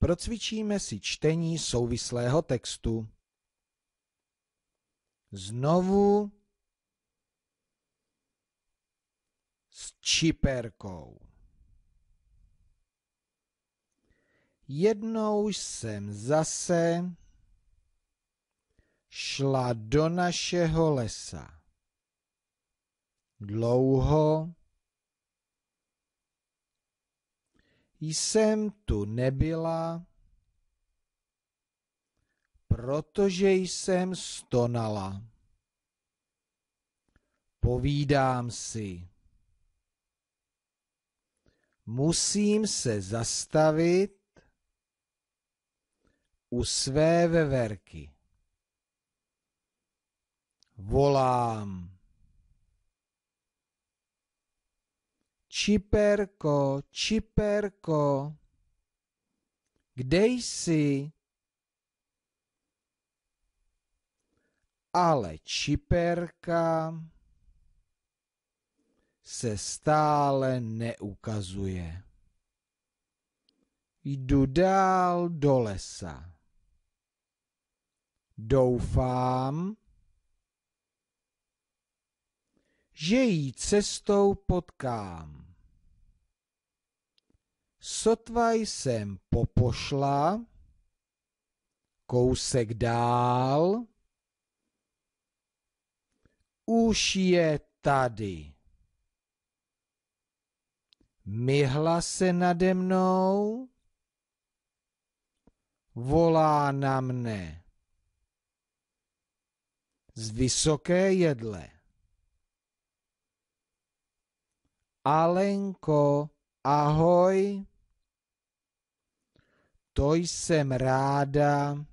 Procvičíme si čtení souvislého textu. Znovu s čiperkou. Jednou jsem zase šla do našeho lesa. Dlouho jsem tu nebyla, protože jsem stonala. Povídám si. Musím se zastavit u své veverky. Volám. Čiperko, čiperko, kde jsi? Ale čiperka se stále neukazuje. Jdu dál do lesa. Doufám, že jí cestou potkám. Sotva jsem popošla, kousek dál, už je tady. Myhla se nade mnou, volá na mne z vysoké jedle. Alenko, ahoj. To jsem ráda,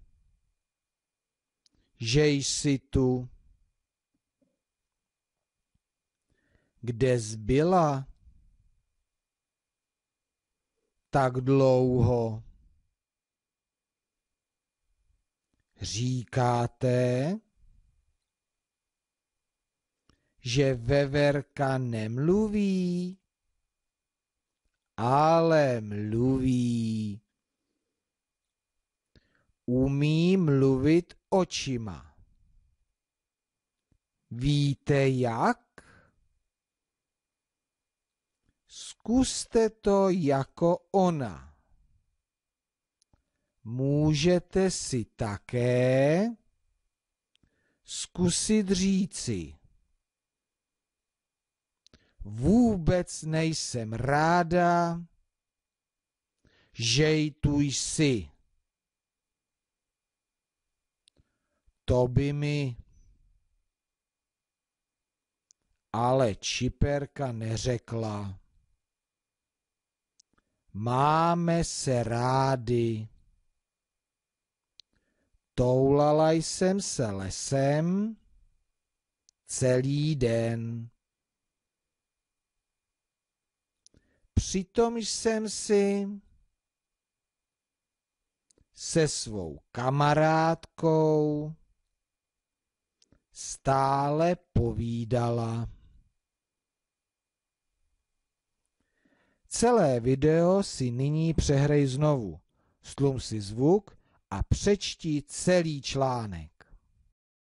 že jsi tu. Kde zbyla? Tak dlouho. Říkáte, že veverka nemluví, ale mluví. Umí mluvit očima. Víte jak? Zkuste to jako ona. Můžete si také zkusit říci. Vůbec nejsem ráda, že tu jsi. To by mi ale čiperka neřekla. Máme se rádi. Toulala jsem se lesem celý den. Přitom jsem si se svou kamarádkou stále povídala. Celé video si nyní přehrej znovu. Slum si zvuk a přečti celý článek.